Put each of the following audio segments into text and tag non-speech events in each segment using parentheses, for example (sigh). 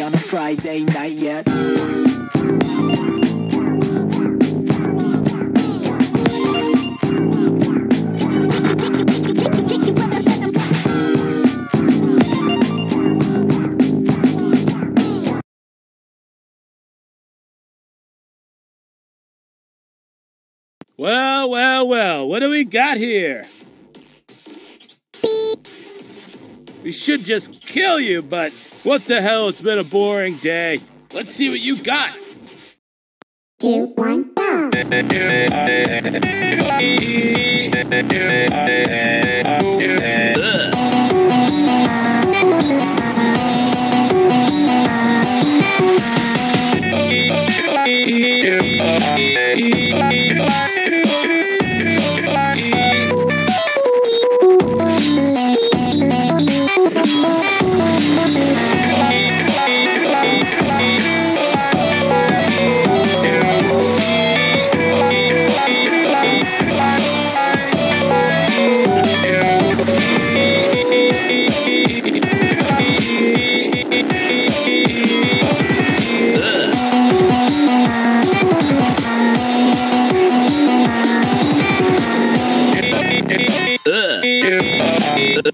on a Friday night yet. Well, well, well, what do we got here? We should just kill you, but what the hell? It's been a boring day. Let's see what you got. Two, one, go.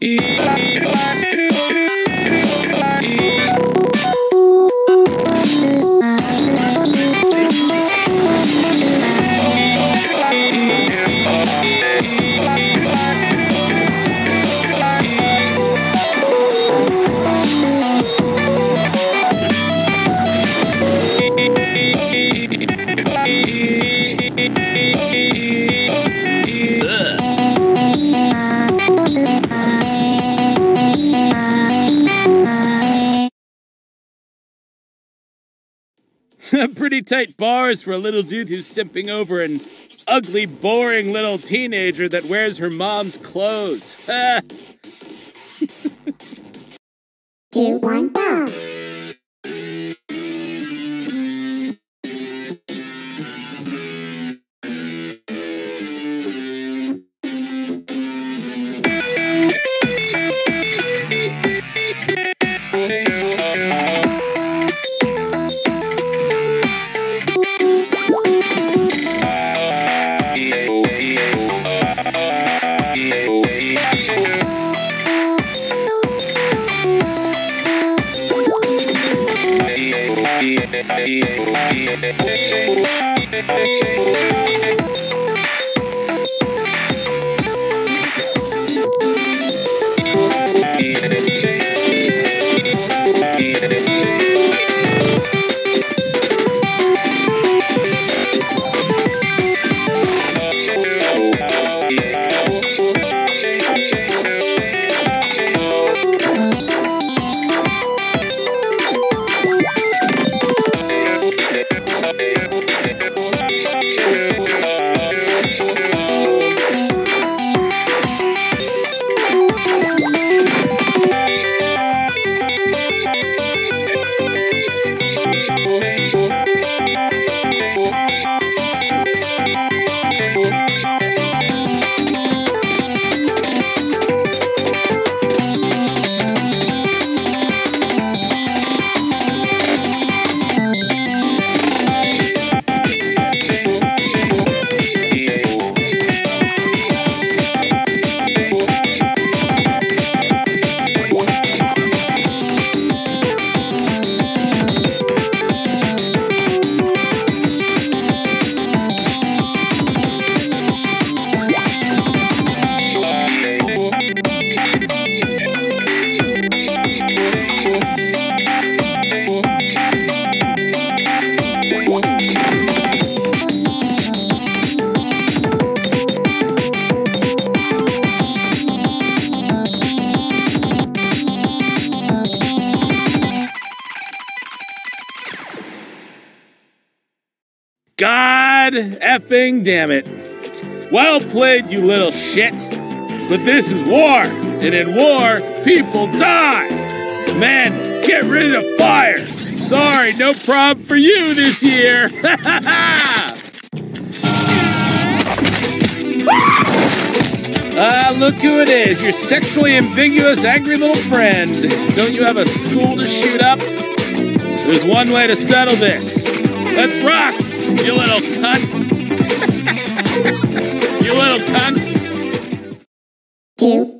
E... (laughs) Pretty tight bars for a little dude who's simping over an ugly, boring little teenager that wears her mom's clothes. (laughs) Two, one, go. Yeah. God effing damn it. Well played, you little shit. But this is war, and in war, people die. Man, get rid of fire. Sorry, no problem for you this year. (laughs) Ah, look who it is, your sexually ambiguous, angry little friend. Don't you have a school to shoot up? There's one way to settle this. Let's rock, you little cunt. (laughs) you little cunts. two,